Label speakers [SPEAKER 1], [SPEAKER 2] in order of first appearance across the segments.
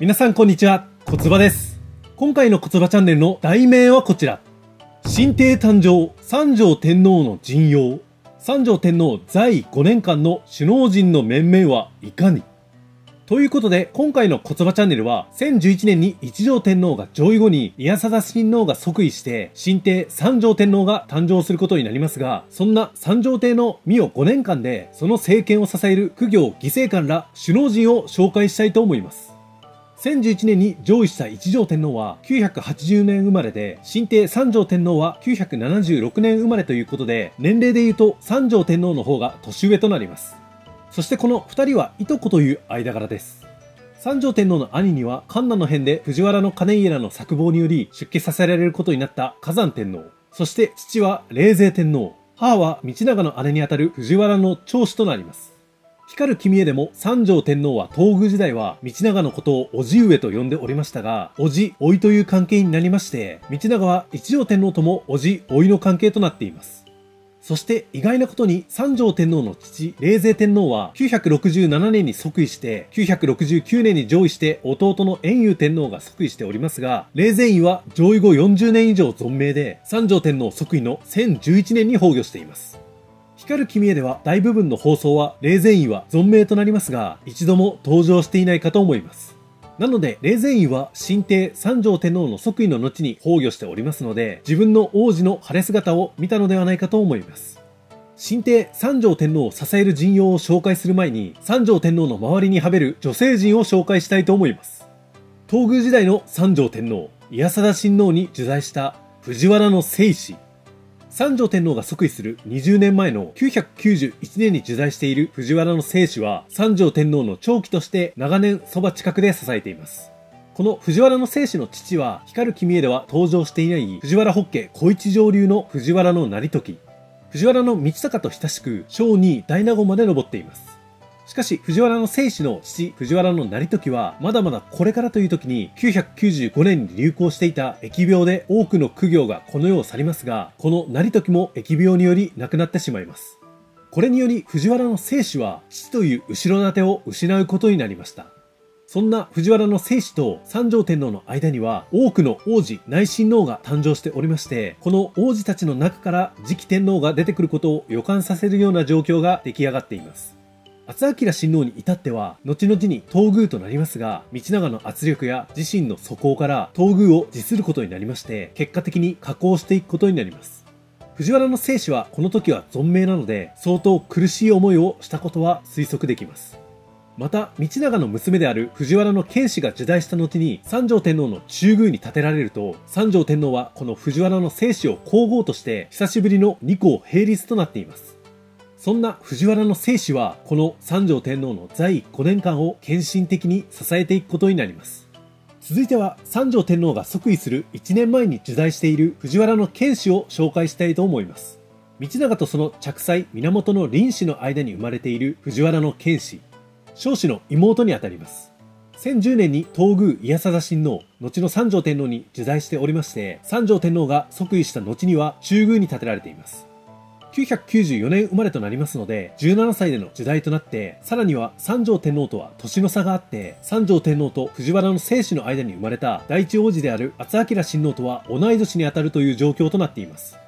[SPEAKER 1] 皆さんこんにちは、こつばです。今回のこつばチャンネルの題名はこちら。新帝誕生、三条天皇の陣容。三条天皇在位5年間の首脳陣の面々はいかに？ということで、今回のこつばチャンネルは、1011年に一条天皇が上位後に、宮貞親王が即位して、新帝三条天皇が誕生することになりますが、そんな三条帝の御代5年間で、その政権を支える苦行犠牲官ら首脳陣を紹介したいと思います。1011年に上位した一条天皇は980年生まれで、新帝三条天皇は976年生まれということで、年齢で言うと三条天皇の方が年上となります。そしてこの二人はいとこという間柄です。三条天皇の兄には、神奈の変で藤原の金家らの策謀により出家させられることになった火山天皇。そして父は霊勢天皇。母は道長の姉にあたる藤原の長子となります。光る君へでも三条天皇は東宮時代は道長のことを叔父上と呼んでおりましたが、叔父、甥という関係になりまして、道長は一条天皇とも叔父、甥の関係となっています。そして意外なことに三条天皇の父、霊勢天皇は967年に即位して、969年に上位して弟の延佑天皇が即位しておりますが、霊勢院は上位後40年以上存命で、三条天皇即位の1011年に崩御しています。光る君へでは大部分の放送は霊前院は存命となりますが、一度も登場していないかと思います。なので、霊前院は新帝三条天皇の即位の後に崩御しておりますので、自分の王子の晴れ姿を見たのではないかと思います。新帝三条天皇を支える陣容を紹介する前に、三条天皇の周りにはべる女性陣を紹介したいと思います。東宮時代の三条天皇、宮貞親王に受在した藤原の聖子、三条天皇が即位する20年前の991年に受在している藤原の聖子は三条天皇の長期として長年そば近くで支えています。この藤原の聖子の父は光る君へでは登場していない藤原北家小一上流の藤原の成時。藤原の道隆と親しく小に大納言まで登っています。しかし、藤原の聖子の父、藤原の成時は、まだまだこれからという時に、995年に流行していた疫病で多くの苦行がこの世を去りますが、この成時も疫病により亡くなってしまいます。これにより、藤原の聖子は、父という後ろ盾を失うことになりました。そんな藤原の聖子と三条天皇の間には多くの王子内親王が誕生しておりまして、この王子たちの中から次期天皇が出てくることを予感させるような状況が出来上がっています。厚明親王に至っては、後々に東宮となりますが、道長の圧力や自身の素行から東宮を辞することになりまして、結果的に加工していくことになります。藤原の聖子はこの時は存命なので、相当苦しい思いをしたことは推測できます。また、道長の娘である藤原の剣士が受代した後に三条天皇の中宮に建てられると、三条天皇はこの藤原の聖子を皇后として久しぶりの二皇並立となっています。そんな藤原の聖子は、この三条天皇の在位5年間を献身的に支えていくことになります。続いては、三条天皇が即位する1年前に受在している藤原の剣士を紹介したいと思います。道長とその着妻、源の林氏の間に生まれている藤原の剣士。少子の妹にあたります。1010年に東宮宮貞親王、後の三条天皇に受在しておりまして、三条天皇が即位した後には中宮に建てられています。994年生まれとなりますので、17歳での時代となって、さらには三条天皇とは年の差があって、三条天皇と藤原の聖子の間に生まれた第一王子である厚明親王とは同い年にあたるという状況となっています。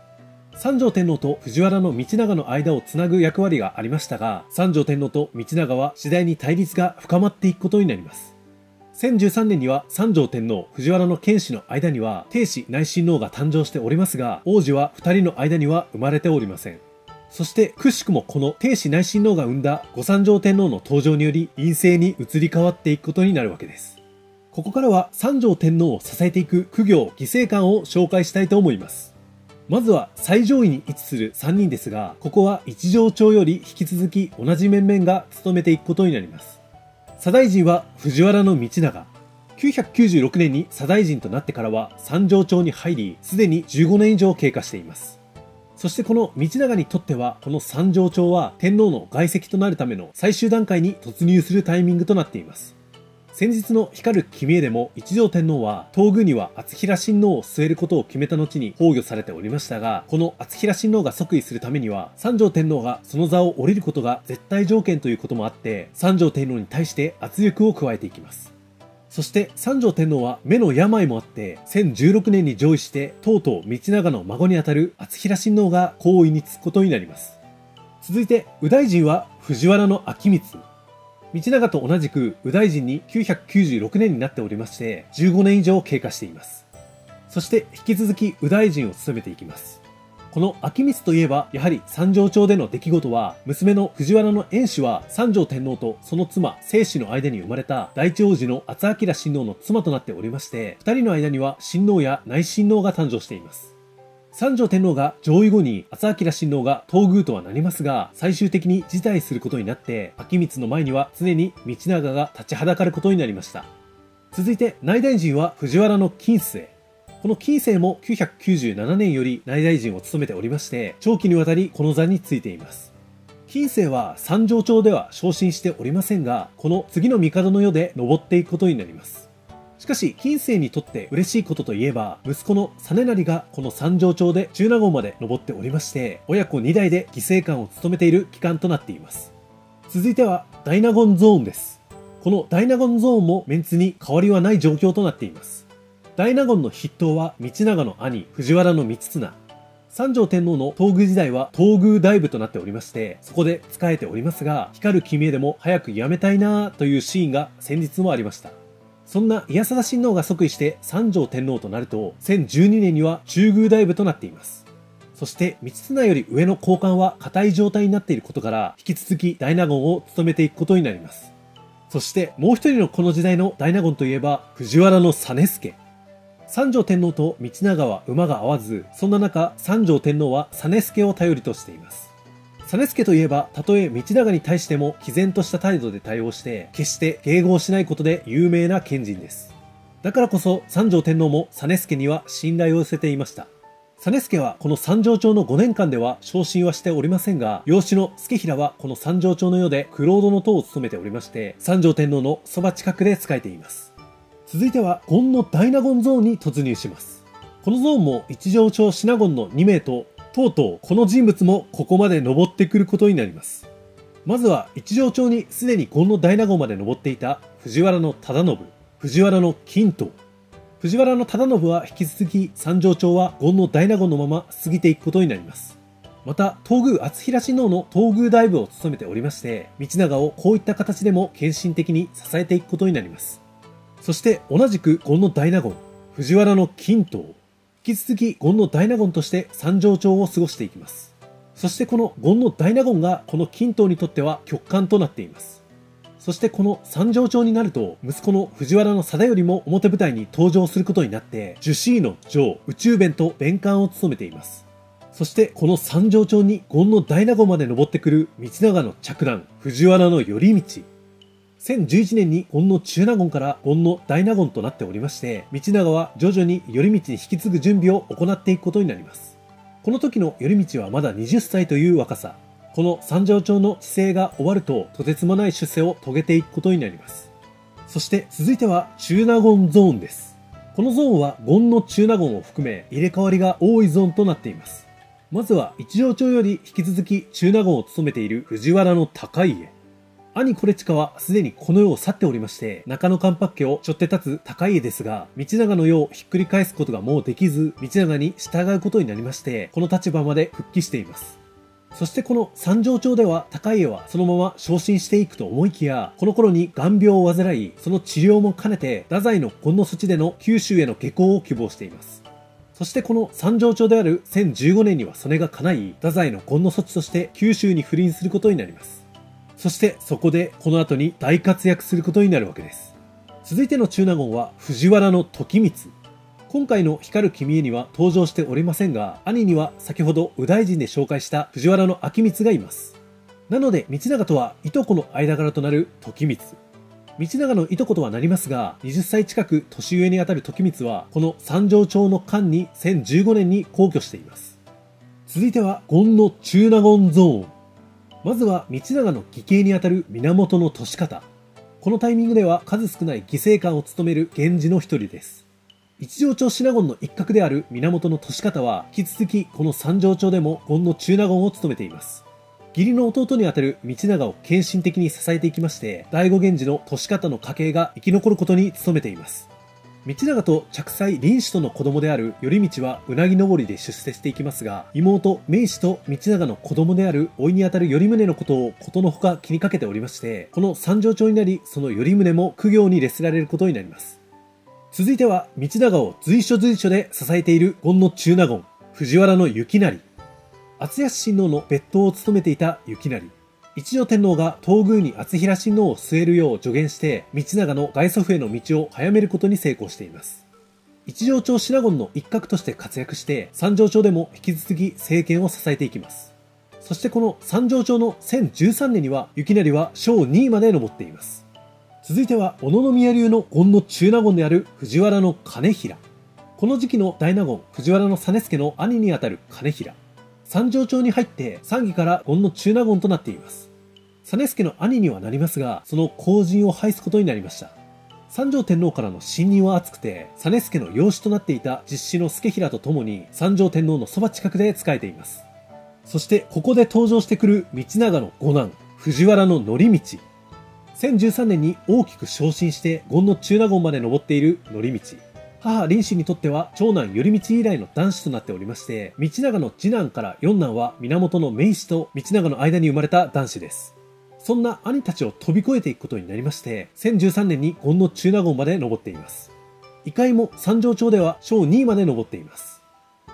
[SPEAKER 1] 三条天皇と藤原の道長の間をつなぐ役割がありましたが、三条天皇と道長は次第に対立が深まっていくことになります。1013年には三条天皇、藤原の剣士の間には、帝子内親王が誕生しておりますが、王子は二人の間には生まれておりません。そして、くしくもこの帝子内親王が生んだ御三条天皇の登場により、陰性に移り変わっていくことになるわけです。ここからは三条天皇を支えていく苦行、犠牲観を紹介したいと思います。まずは最上位に位置する3人ですが、ここは一条町より引き続き同じ面々が務めていくことになります。左大臣は藤原道長。996年に左大臣となってからは三条町に入り、すでに15年以上経過しています。そしてこの道長にとっては、この三条町は天皇の外籍となるための最終段階に突入するタイミングとなっています。先日の光る君へでも一条天皇は東宮には厚平親王を据えることを決めた後に崩御されておりましたが、この厚平親王が即位するためには三条天皇がその座を降りることが絶対条件ということもあって、三条天皇に対して圧力を加えていきます。そして三条天皇は目の病もあって、1016年に上位して、とうとう道長の孫にあたる厚平親王が皇位につくことになります。続いて、右大臣は藤原の秋光。道長と同じく右大臣に996年になっておりまして、15年以上経過しています。そして引き続き右大臣を務めていきます。この秋光といえば、やはり三条町での出来事は、娘の藤原の遠氏は三条天皇とその妻、聖子の間に生まれた大地王子の厚明親王の妻となっておりまして、二人の間には親王や内親王が誕生しています。三条天皇が上位後に厚明親王が東宮とはなりますが、最終的に辞退することになって、秋光の前には常に道長が立ちはだかることになりました。続いて、内大臣は藤原の金末。この近世も997年より内大臣を務めておりまして、長期にわたりこの座についています。近世は三条町では昇進しておりませんが、この次の帝の世で登っていくことになります。しかし、近世にとって嬉しいことといえば、息子の実成がこの三条町で中納言まで登っておりまして、親子2代で犠牲官を務めている機関となっています。続いては、大納言ゾーンです。この大納言ゾーンもメンツに変わりはない状況となっています。大納言の筆頭は道長の兄、藤原道綱。三条天皇の東宮時代は東宮大部となっておりまして、そこで仕えておりますが、光る君へでも早くやめたいなというシーンが先日もありました。そんな宮貞親王が即位して三条天皇となると、1012年には中宮大部となっています。そして、道綱より上の交換は硬い状態になっていることから、引き続き大納言を務めていくことになります。そして、もう一人のこの時代の大納言といえば、藤原の実助。三条天皇と道長は馬が合わず、そんな中、三条天皇は実助を頼りとしています。実助といえば、たとえ道長に対しても毅然とした態度で対応して、決して迎合しないことで有名な賢人です。だからこそ、三条天皇も実助には信頼を寄せていました。実助はこの三条町の5年間では昇進はしておりませんが、養子の助平はこの三条町の世でクロードの塔を務めておりまして、三条天皇のそば近くで仕えています。続いては、ゴンの大納言ゾーンに突入します。このゾーンも一条町シナゴンの2名と、とうとうこの人物もここまで登ってくることになります。まずは一条町にすでにゴンの大納言まで登っていた藤原の忠信、藤原の金刀。藤原の忠信は引き続き三条町はゴンの大納言のまま過ぎていくことになります。また、東宮厚平親王の東宮大部を務めておりまして、道長をこういった形でも献身的に支えていくことになります。そして同じく権の大納言、藤原の金刀。き続き権の大納言として三条町を過ごしていきます。そしてこの権の大納言がこの金刀にとっては極寒となっています。そしてこの三条町になると、息子の藤原の貞頼も表舞台に登場することになって、樹脂の城、宇宙弁と弁官を務めています。そしてこの三条町に権の大納言まで登ってくる道長の着弾、藤原の頼道。1011年に権の中納言から権の大納言となっておりまして、道長は徐々に頼道に引き継ぐ準備を行っていくことになります。この時の頼道はまだ20歳という若さ。この三条町の治世が終わると、とてつもない出世を遂げていくことになります。そして続いては中納言ゾーンです。このゾーンは権の中納言を含め入れ替わりが多いゾーンとなっています。まずは一条町より引き続き中納言を務めている藤原の高家。兄コレチカはすでにこの世を去っておりまして、中野関白家を背負って立つ高家ですが、道長の世をひっくり返すことがもうできず、道長に従うことになりまして、この立場まで復帰しています。そしてこの三条町では高家はそのまま昇進していくと思いきや、この頃に眼病を患い、その治療も兼ねて、太宰の今野措置での九州への下校を希望しています。そしてこの三条町である1015年にはそれが叶い、太宰の今野措置として九州に赴任することになります。そしてそこでこの後に大活躍することになるわけです。続いての中納言は藤原時光。今回の光る君へには登場しておりませんが、兄には先ほど右大臣で紹介した藤原の秋光がいます。なので、道長とはいとこの間柄となる時光。道長のいとことはなりますが、20歳近く年上にあたる時光は、この三条町の間に1015年に皇居しています。続いては、権の中納言ゾーン。まずは道長の義兄にあたる源利方。このタイミングでは数少ない犠牲官を務める源氏の一人です。一条町シナゴンの一角である源利方は、引き続きこの三条町でも権の中納言を務めています。義理の弟にあたる道長を献身的に支えていきまして、第五源氏の年方の家系が生き残ることに努めています。道長と着妻臨死との子供である頼道はうなぎ登りで出世していきますが、妹明子と道長の子供である甥にあたる頼宗のことをことのほか気にかけておりまして、この三条町になり、その頼宗も苦行に列せられることになります。続いては、道長を随所随所で支えている権の中納言、藤原の雪成。厚安親王の別当を務めていた雪成。一条天皇が東宮に厚平親王を据えるよう助言して、道長の外祖父への道を早めることに成功しています。一条町シナゴンの一角として活躍して、三条町でも引き続き政権を支えていきます。そしてこの三条町の1013年には、雪成は小2位まで登っています。続いては、小野宮流の権の中納言である藤原の金平。この時期の大納言、藤原実助の兄にあたる金平。三条町に入って参議から権の中納言となっています。実助の兄にはなりますが、その後陣を拝すことになりました。三条天皇からの信任は厚くて、実助の養子となっていた実子の助平と共に、三条天皇のそば近くで仕えています。そして、ここで登場してくる道長の五男、藤原の則道。1013年に大きく昇進して、権の中納言まで登っている則道。母林氏にとっては長男頼道以来の男子となっておりまして、道長の次男から四男は源の明氏と道長の間に生まれた男子です。そんな兄たちを飛び越えていくことになりまして、1013年に権の中納言まで登っています。異界も三条町では小2位まで登っています。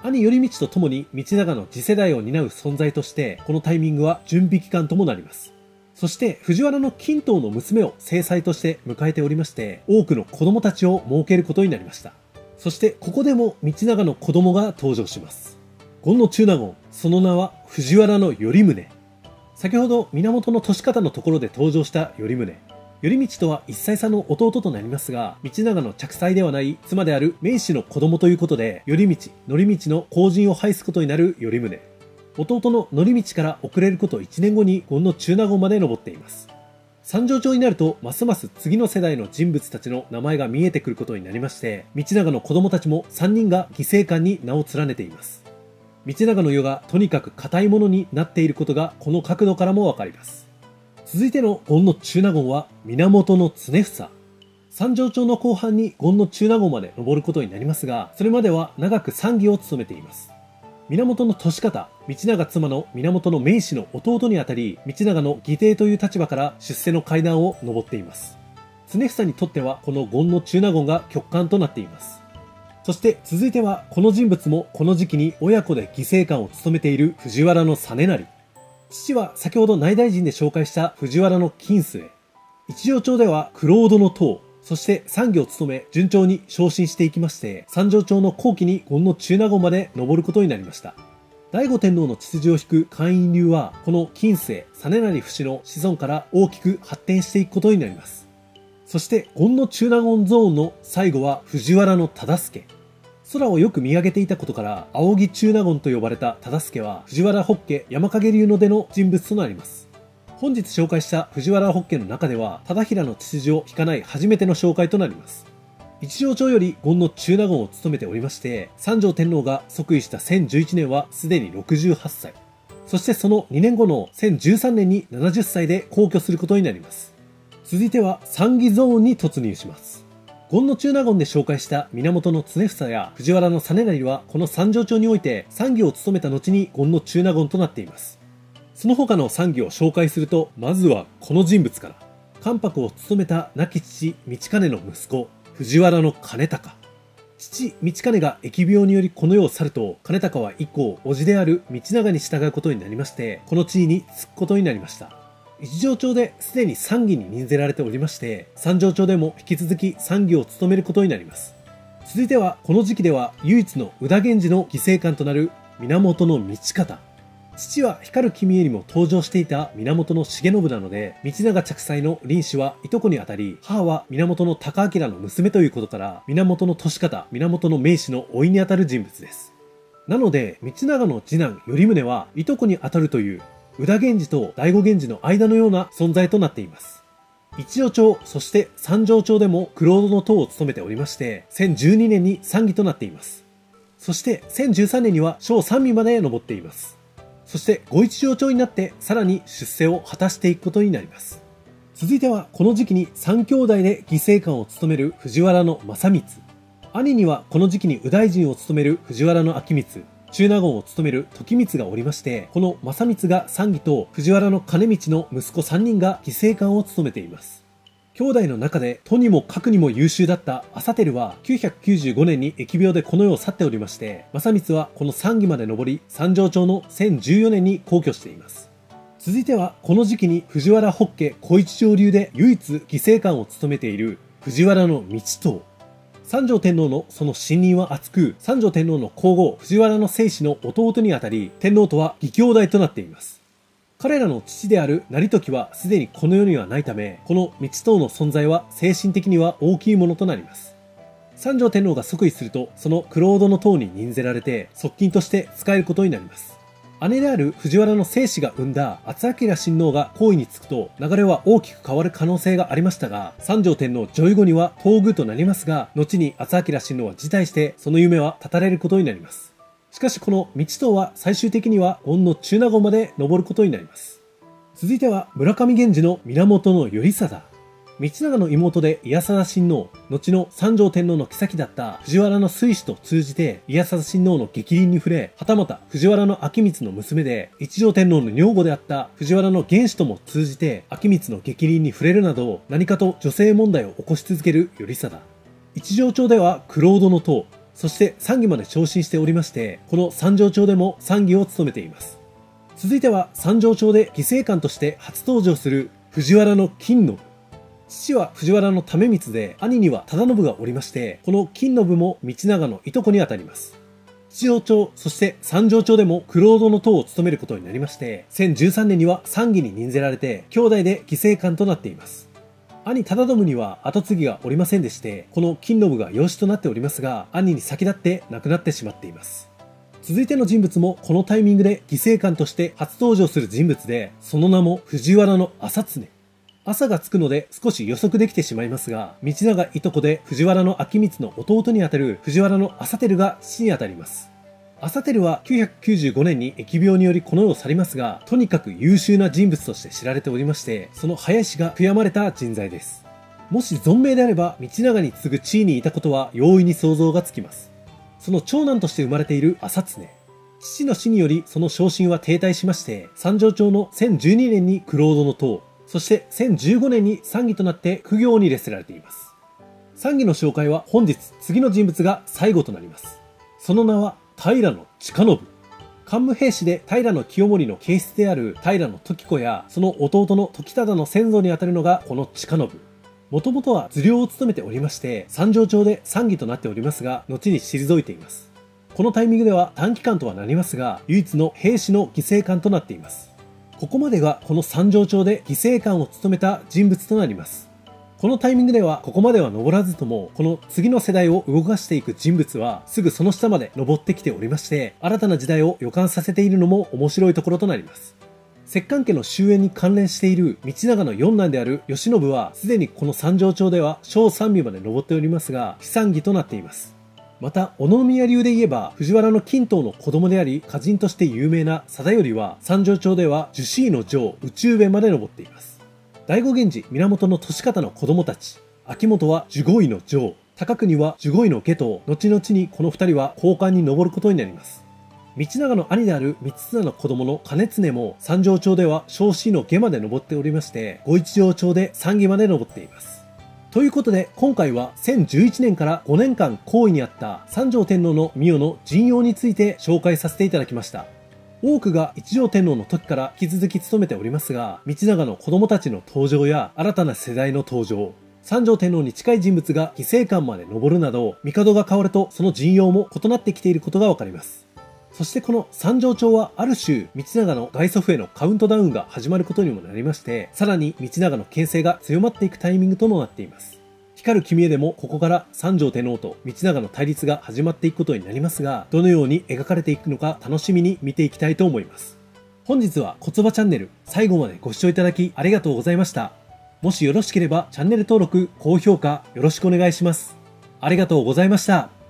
[SPEAKER 1] 兄頼道と共に道長の次世代を担う存在として、このタイミングは準備期間ともなります。そして藤原の金刀の娘を正妻として迎えておりまして、多くの子供たちを設けることになりました。そしてここでも道長の子供が登場します。権の中納言、その名は藤原頼宗。先ほど源利方のところで登場した頼宗。頼道とは一歳差の弟となりますが、道長の着妻ではない妻である明氏の子供ということで、頼道、則道の後陣を拝すことになる頼宗。弟の則道から遅れること1年後に権の中納言まで登っています。三条町になると、ますます次の世代の人物たちの名前が見えてくることになりまして、道長の子供たちも3人が犠牲館に名を連ねています。道長の世がとにかく硬いものになっていることがこの角度からもわかります。続いての権の中納言は源の常房。三条町の後半に権の中納言まで登ることになりますが、それまでは長く参議を務めています。源利方、道長妻の源の明氏の弟にあたり、道長の義弟という立場から出世の階段を登っています。常房にとってはこの権の中納言が極寒となっています。そして続いてはこの人物もこの時期に親子で犠牲官を務めている藤原の実成。父は先ほど内大臣で紹介した藤原の金末。一条町ではクロードの塔、そして産業を務め順調に昇進していきまして、三条町の後期に権の中納言まで登ることになりました。醍醐天皇の血筋を引く会員流は、この金星、実成不死の子孫から大きく発展していくことになります。そして、ゴンの中納言ゾーンの最後は藤原の忠助。空をよく見上げていたことから、青木中納言と呼ばれた忠助は、藤原北家山影流の出の人物となります。本日紹介した藤原北家の中では、忠平の血筋を引かない初めての紹介となります。一条町より権の中納言を務めておりまして、三条天皇が即位した1011年はすでに68歳。そしてその2年後の1013年に70歳で皇居することになります。続いては三義ゾーンに突入します。権の中納言で紹介した源の常房や藤原の実成はこの三条町において産義を務めた後に権の中納言となっています。その他の産義を紹介すると、まずはこの人物から。関白を務めた亡き父、道兼の息子、藤原の兼高。父、道兼が疫病によりこの世を去ると、兼高は以降、叔父である道長に従うことになりまして、この地位に就くことになりました。一条町ですでに参議に任ぜられておりまして、三条町でも引き続き参議を務めることになります。続いては、この時期では唯一の宇田源氏の犠牲官となる源の道方。父は光る君へにも登場していた源重信なので、道長着妻の林氏はいとこにあたり、母は源の高明の娘ということから、源の年方、源の名士の甥にあたる人物です。なので、道長の次男頼宗はいとこにあたるという宇田源氏と醍醐源氏の間のような存在となっています。一条町、そして三条町でもクロードの塔を務めておりまして、1012年に参議となっています。そして1013年には小三味まで登っています。そしてご一条長になってさらに出世を果たしていくことになります。続いてはこの時期に3兄弟で犠牲官を務める藤原正光。兄にはこの時期に右大臣を務める藤原明光、中納言を務める時光がおりまして、この正光が三義と藤原兼道の息子3人が犠牲官を務めています。兄弟の中でとにもかくにも優秀だった朝照は995年に疫病でこの世を去っておりまして、正光はこの三義まで登り、三条町の1014年に皇居しています。続いては、この時期に藤原北家小一条流で唯一犠牲官を務めている藤原の道東。三条天皇のその信任は厚く、三条天皇の皇后藤原の聖子の弟にあたり、天皇とは義兄弟となっています。彼らの父である成時はすでにこの世にはないため、この道等の存在は精神的には大きいものとなります。三条天皇が即位すると、そのクロードの塔に任ぜられて、側近として使えることになります。姉である藤原の生死が生んだ厚明親王が皇位につくと流れは大きく変わる可能性がありましたが、三条天皇女位後には東宮となりますが、後に厚明親王は辞退してその夢は絶たれることになります。しかしこの道藤は最終的には恩の中納言まで登ることになります。続いては村上源氏の源頼貞。道長の妹で家貞親王、後の三条天皇の妃だった藤原の水死と通じて家貞親王の激鱗に触れ、はたまた藤原の明光の娘で一条天皇の女房であった藤原の原始とも通じて明光の激鱗に触れるなど何かと女性問題を起こし続ける頼貞。一条町ではクロードの塔、そして参議まで昇進しておりまして、この三条町でも参議を務めています。続いては三条町で犠牲官として初登場する藤原の金信。父は藤原の為光で、兄には忠信がおりまして、この金信も道長のいとこにあたります。七条町、そして三条町でもクロードの塔を務めることになりまして、1013年には参議に任ぜられて、兄弟で犠牲官となっています。兄忠信には後継ぎがおりませんでして、この金信が養子となっておりますが、兄に先立って亡くなってしまっています。続いての人物もこのタイミングで犠牲官として初登場する人物で、その名も藤原の朝常。朝がつくので少し予測できてしまいますが、道長いとこで藤原の明光の弟にあたる藤原の朝照が父にあたります。朝照は995年に疫病によりこの世を去りますが、とにかく優秀な人物として知られておりまして、その林が悔やまれた人材です。もし存命であれば、道長に次ぐ地位にいたことは容易に想像がつきます。その長男として生まれている朝常。父の死によりその昇進は停滞しまして、三条町の1012年にクロードの塔、そして1015年に参議となって苦行に列せられています。参議の紹介は本日次の人物が最後となります。その名は平の近信。桓武兵士で平清盛の形質である平時子やその弟の時忠の先祖にあたるのがこの近信。もともとは頭領を務めておりまして、三条町で参議となっておりますが、後に退いています。このタイミングでは短期間とはなりますが、唯一の兵士の犠牲官となっています。ここまでがこの三条町で犠牲官を務めた人物となります。このタイミングではここまでは登らずとも、この次の世代を動かしていく人物はすぐその下まで登ってきておりまして、新たな時代を予感させているのも面白いところとなります。石棺家の終焉に関連している道長の四男である慶喜は、すでにこの三条町では小三尾まで登っておりますが、悲惨儀となっています。また、小野宮流で言えば、藤原の金刀の子供であり、歌人として有名な貞頼は、三条町では樹脂の城、宇宙弁まで登っています。第五源氏、源利方の子供たち、秋元は守護位の城、高国は守護位の下と、後々にこの二人は交換に登ることになります。道長の兄である三綱の子供の兼常も三条町では小子の下まで登っておりまして、五一条町で三義まで登っています。ということで、今回は1011年から5年間皇位にあった三条天皇の御代の陣容について紹介させていただきました。多くが一条天皇の時から引き続き務めておりますが、道長の子供たちの登場や新たな世代の登場、三条天皇に近い人物が犠牲館まで登るなど、帝が変わるとその陣容も異なってきていることがわかります。そしてこの三条町はある種、道長の外祖父へのカウントダウンが始まることにもなりまして、さらに道長の牽制が強まっていくタイミングともなっています。光る君へでもここから三条天皇と道長の対立が始まっていくことになりますが、どのように描かれていくのか楽しみに見ていきたいと思います。本日はコバチャンネル最後までご視聴いただきありがとうございました。もしよろしければチャンネル登録、高評価よろしくお願いします。ありがとうございました。